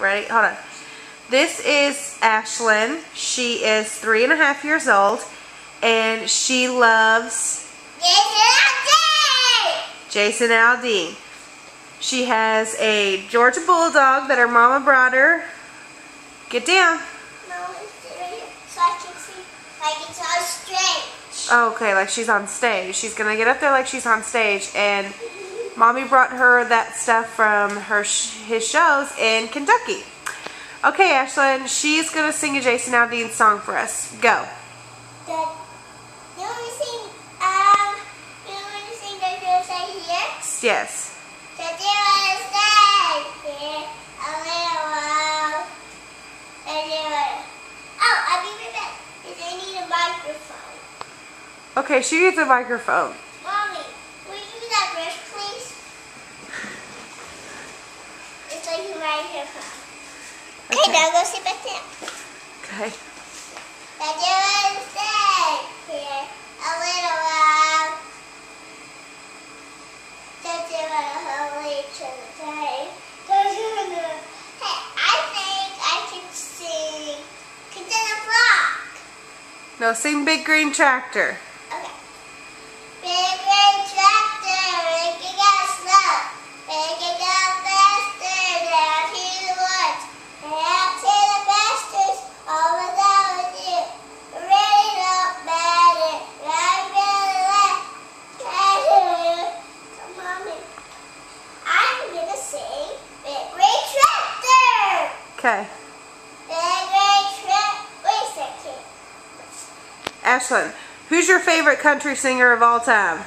Ready? Hold on. This is Ashlyn. She is three and a half years old, and she loves Jason Aldean. She has a Georgia Bulldog that her mama brought her. Get down. so I can see like it's on straight. Oh, okay, like she's on stage. She's gonna get up there like she's on stage, and mommy brought her that stuff from her sh his shows in Kentucky. Okay, Ashlyn, she's gonna sing a Jason Aldean song for us. Go. The, you want to sing? Um, you want to sing the girl say here? Yes. The dear one stay here a little while. The dear one. Oh, I'll be right back. Because I need a microphone. Okay, she needs a microphone. Mommy, will you use that brush, please? It's like a microphone. Okay, Okay. now go sit back down. Okay. That you will stay here a little while. That you will hold each other tight. That you will- Hey, I think I can sing Content Block. No, sing Big Green Tractor. Okay. Ashlyn, who's your favorite country singer of all time?